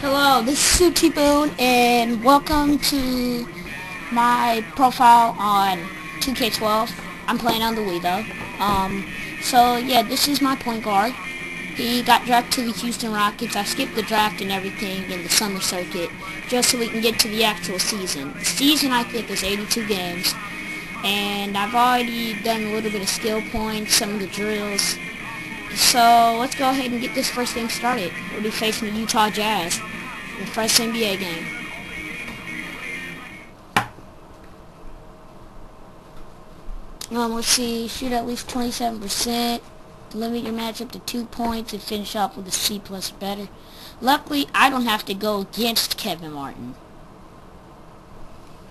Hello, this is Sutibun and welcome to my profile on 2K12. I'm playing on the Wii though. Um, so yeah, this is my point guard. He got drafted to the Houston Rockets. I skipped the draft and everything in the summer circuit just so we can get to the actual season. The season I think is 82 games, and I've already done a little bit of skill points, some of the drills. So let's go ahead and get this first game started. We'll be facing the Utah Jazz the first NBA game. Um, let's see, shoot at least 27%, limit your matchup to two points, and finish off with a C plus better. Luckily, I don't have to go against Kevin Martin.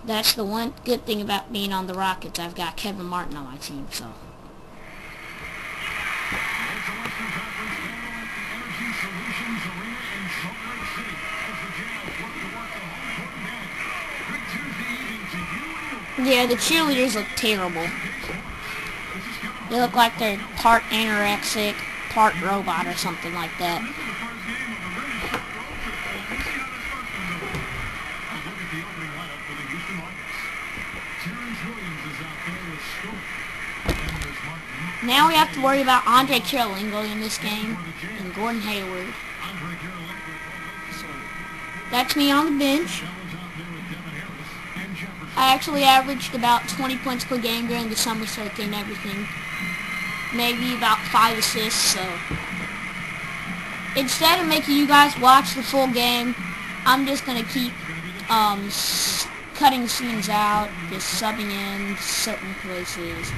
That's the one good thing about being on the Rockets. I've got Kevin Martin on my team, so... Yeah, the cheerleaders look terrible. They look like they're part anorexic, part robot or something like that. Now we have to worry about Andre Kirilenko in this game and Gordon Hayward. That's me on the bench. I actually averaged about 20 points per game during the summer circuit and everything. Maybe about 5 assists, so... Instead of making you guys watch the full game, I'm just going to keep um, cutting scenes out, just subbing in certain places.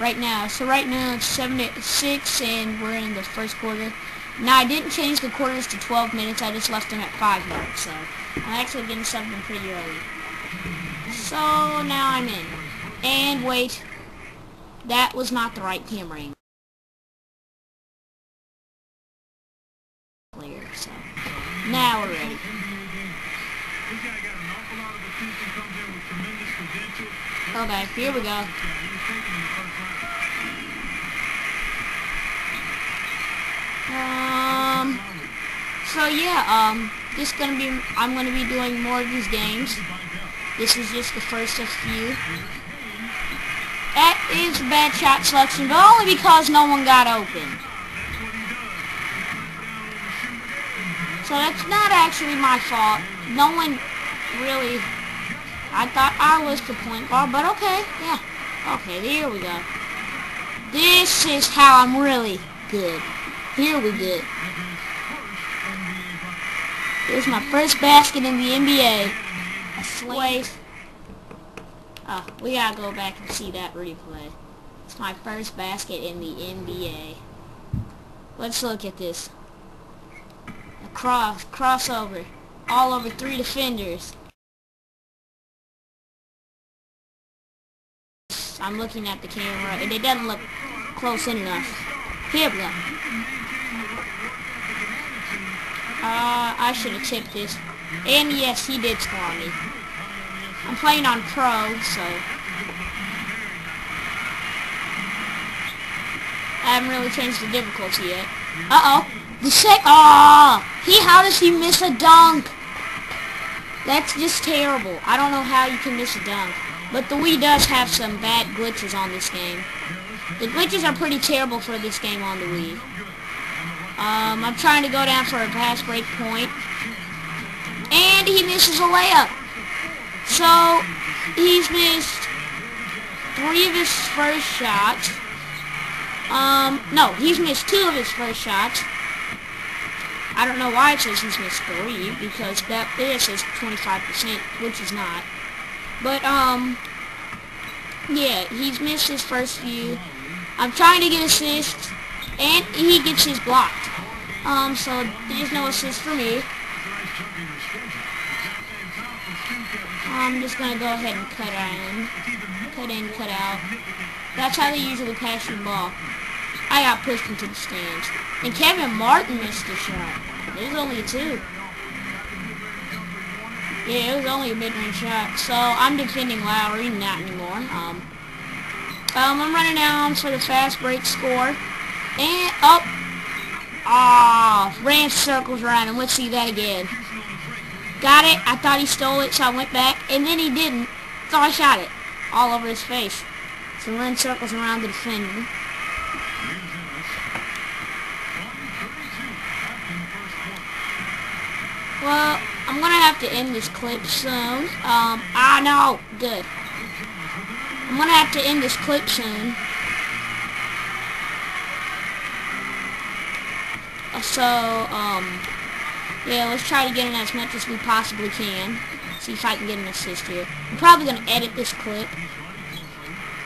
Right now, so right now it's 7 to 6 and we're in the first quarter. Now I didn't change the quarters to 12 minutes, I just left them at 5 minutes, so I'm actually getting something pretty early. So now I'm in. And wait, that was not the right camera angle. Now we're ready. Okay, here we go. Um, so yeah, um, this gonna be, I'm gonna be doing more of these games. This is just the first of few. That is a bad shot selection, but only because no one got open. So that's not actually my fault. No one really... I thought I was the point guard, but okay, yeah. Okay, here we go. This is how I'm really good. Here we go. Here's my first basket in the NBA. A slave. Oh, we gotta go back and see that replay. It's my first basket in the NBA. Let's look at this. Cross, crossover, all over three defenders. I'm looking at the camera, and it doesn't look close enough. Here we go. Uh, I should have tipped this. And yes, he did score on me. I'm playing on Pro, so... I haven't really changed the difficulty yet. Uh-oh. The sec- Oh! He- How does he miss a dunk? That's just terrible. I don't know how you can miss a dunk. But the Wii does have some bad glitches on this game. The glitches are pretty terrible for this game on the Wii. Um, I'm trying to go down for a pass break point. And he misses a layup. So, he's missed three of his first shots. Um, no, he's missed two of his first shots. I don't know why it says he's missed three, because that there says 25%, which is not. But, um, yeah, he's missed his first few. I'm trying to get assists, and he gets his blocked. Um, so there's no assist for me. I'm just gonna go ahead and cut in. Cut in, cut out. That's how they usually pass the ball. I got pushed into the stands. And Kevin Martin missed a shot. There's only two. Yeah, it was only a mid-range shot. So I'm defending Lowry, not anymore. Um, um, I'm running down for the fast break score. And, oh, ah, oh, ran circles around him. Let's see that again. Got it. I thought he stole it, so I went back. And then he didn't, so I shot it all over his face. So ran circles around the defender. Well, I'm gonna have to end this clip soon. Um, I know, good. I'm gonna have to end this clip soon. Uh, so, um, yeah, let's try to get in as much as we possibly can. See if I can get an assist here. I'm probably gonna edit this clip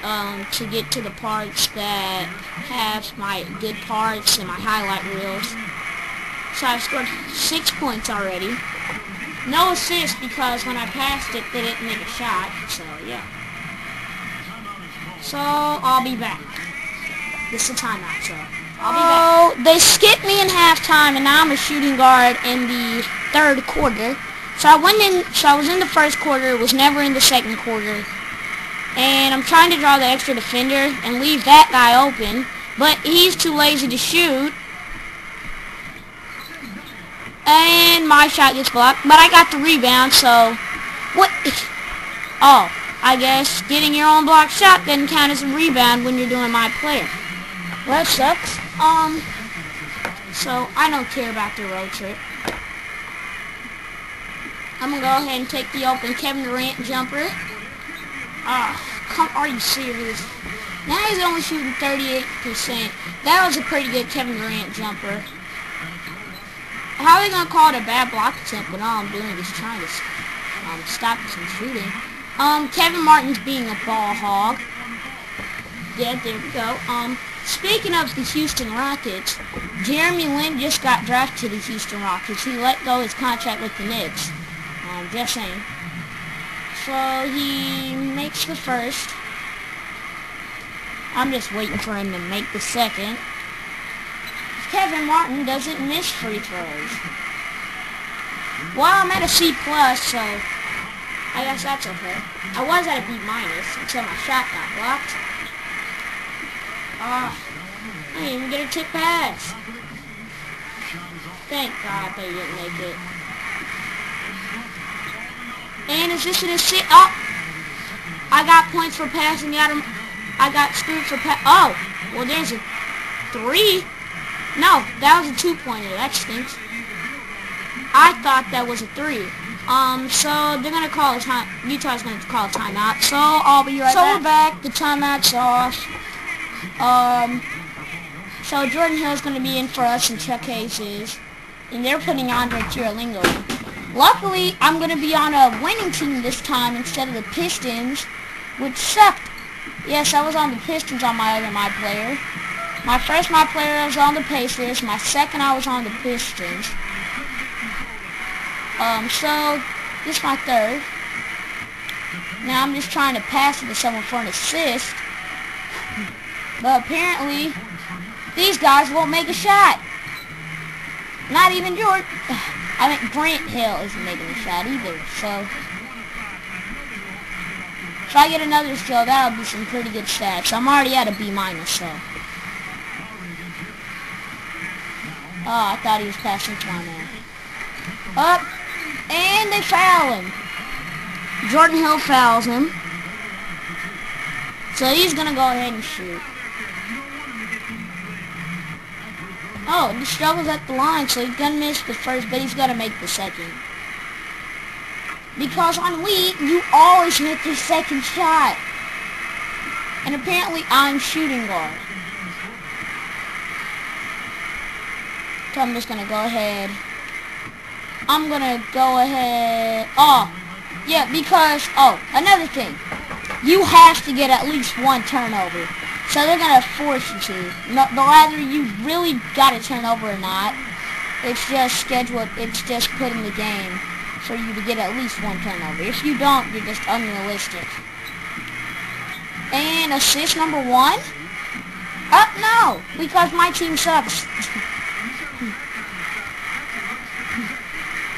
um, to get to the parts that have my good parts and my highlight reels. So I've scored six points already. No assist because when I passed it, they didn't make a shot. So, yeah. So, I'll be back. This is a timeout, so I'll be back. Oh, they skipped me in halftime, and now I'm a shooting guard in the third quarter. So I went in, so I was in the first quarter, was never in the second quarter. And I'm trying to draw the extra defender and leave that guy open, but he's too lazy to shoot. And my shot gets blocked. But I got the rebound, so... What? Oh, I guess getting your own block shot doesn't count as a rebound when you're doing my player. Well, that sucks. Um, so I don't care about the road trip. I'm to go ahead and take the open Kevin Durant jumper. Ah, come, are you serious? Now he's only shooting 38%. That was a pretty good Kevin Durant jumper. How are they going to call it a bad block attempt when all I'm doing is trying to um, stop some shooting? Um, Kevin Martin's being a ball hog. Yeah, there we go. Um, speaking of the Houston Rockets, Jeremy Lin just got drafted to the Houston Rockets. He let go his contract with the Knicks. Um, just saying. So he makes the first. I'm just waiting for him to make the second. Kevin Martin doesn't miss free throws. Well, I'm at a C plus, so I guess that's okay. I was at a B minus until my shot got blocked. Ah, uh, I didn't even get a tip pass. Thank God they didn't make it. And is this an assist? Oh, I got points for passing out of. I got screwed for pass. Oh, well, there's a three. No, that was a two-pointer. That stinks. I thought that was a three. Um, so they're gonna call a time. Utah's gonna call a timeout. So I'll be right so back. So we're back. The timeout's off. Um, so Jordan Hill's gonna be in for us, and Chuck Hayes is, and they're putting Andre Kirilenko. Luckily, I'm gonna be on a winning team this time instead of the Pistons, which sucked. Yes, I was on the Pistons on my other my player. My first my player was on the Pacers. My second I was on the Pistons. Um, so this is my third. Now I'm just trying to pass it to someone for an assist. But apparently, these guys won't make a shot. Not even Jordan. I mean, Grant Hill isn't making a shot either, so... If I get another steal, that'll be some pretty good stats. I'm already at a B minus, so... Oh, I thought he was passing to my man. Up. And they foul him. Jordan Hill fouls him. So he's going to go ahead and shoot. Oh, he struggles at the line, so he's going to miss the first, but he's going to make the second. Because on Wii, you always hit the second shot. And apparently I'm shooting guard. So I'm just gonna go ahead. I'm gonna go ahead. Oh, yeah, because, oh, another thing. You have to get at least one turnover. So they're gonna force you to. No, either you really got a turnover or not. It's just scheduled, it's just put in the game for you to get at least one turnover. If you don't, you're just unrealistic. And assist number one? Oh, no, because my team sucks.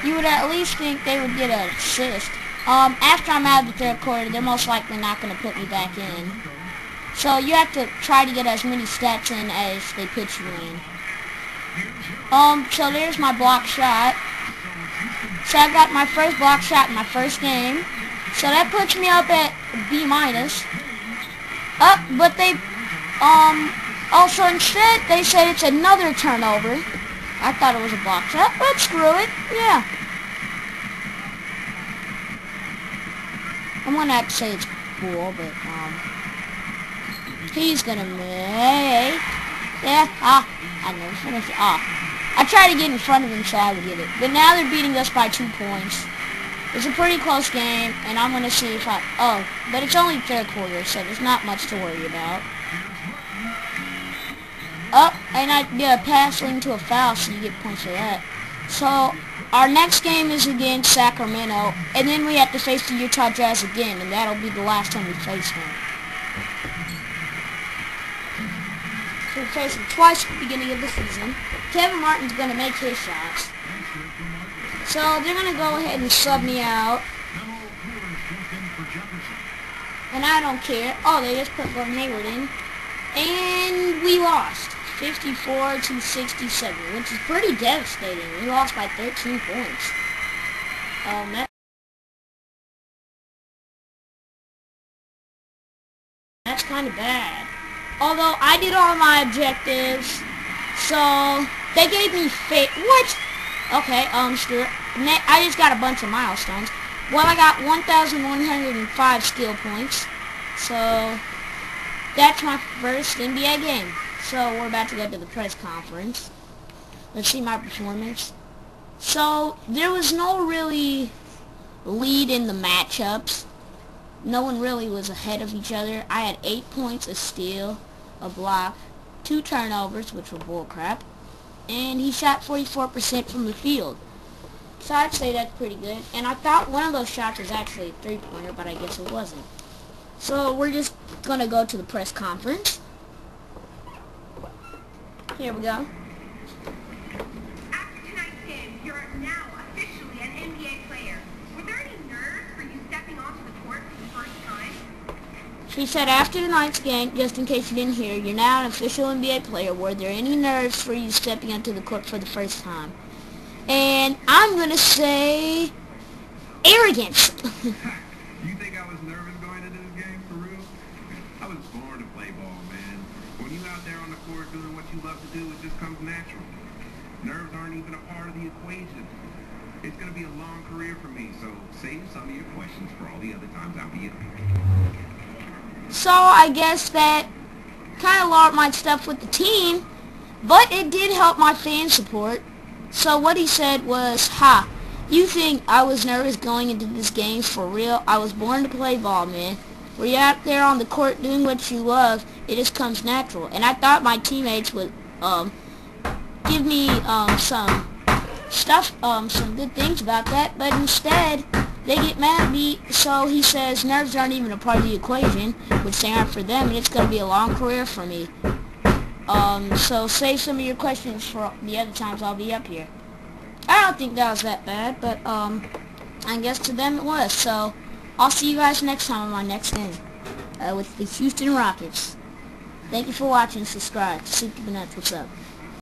you would at least think they would get an assist. Um, after I'm out of the third quarter, they're most likely not going to put me back in. So you have to try to get as many stats in as they put you in. Um, so there's my block shot. So I got my first block shot in my first game. So that puts me up at B minus. Up, but they, um, also instead they said it's another turnover. I thought it was a block but screw it, yeah. I'm gonna have to say it's cool, but, um, he's gonna make, yeah, ah, I never finished it, ah. I tried to get in front of him so I would get it, but now they're beating us by two points. It's a pretty close game, and I'm to see if I... Oh, but it's only third quarter, so there's not much to worry about. Oh, and I get a pass leading to a foul, so you get points for that. So, our next game is against Sacramento, and then we have to face the Utah Jazz again, and that'll be the last time we face them. So we face them twice at the beginning of the season. Kevin Martin's going to make his shots. So they're going to go ahead and sub me out. And I don't care. Oh, they just put Gordon Hayward in. And we lost. 54 to 67, which is pretty devastating. We lost by 13 points. Um, that That's kind of bad. Although I did all my objectives, so they gave me fa- what? Okay, um, Stuart. I just got a bunch of milestones. Well, I got 1,105 skill points. So, that's my first NBA game. So, we're about to go to the press conference. Let's see my performance. So, there was no really lead in the matchups. No one really was ahead of each other. I had 8 points, a steal, a block, 2 turnovers, which were bullcrap, and he shot 44% from the field. So I'd say that's pretty good. And I thought one of those shots was actually a three-pointer, but I guess it wasn't. So we're just going to go to the press conference. Here we go. After tonight's game, you're now officially an NBA player. Were there any nerves for you stepping onto the court for the first time? She said after tonight's game, just in case you didn't hear, you're now an official NBA player. Were there any nerves for you stepping onto the court for the first time? And I'm going to say arrogance. You think I was nervous going into this game, for real? I was born to play ball, man. When you out there on the court doing what you love to do, it just comes natural. Nerves aren't even a part of the equation. It's going to be a long career for me, so save some of your questions for all the other times I'll be up here. so I guess that kind of lowered my stuff with the team, but it did help my fan support. So what he said was, ha, you think I was nervous going into this game for real? I was born to play ball, man. When you're out there on the court doing what you love, it just comes natural. And I thought my teammates would um, give me um, some stuff, um, some good things about that, but instead they get mad at me. So he says nerves aren't even a part of the equation, which they aren't for them, and it's going to be a long career for me. Um, so save some of your questions for the other times I'll be up here. I don't think that was that bad, but um, I guess to them it was. So I'll see you guys next time on my next game uh, with the Houston Rockets. Thank you for watching. Subscribe. Super Nuts. What's up?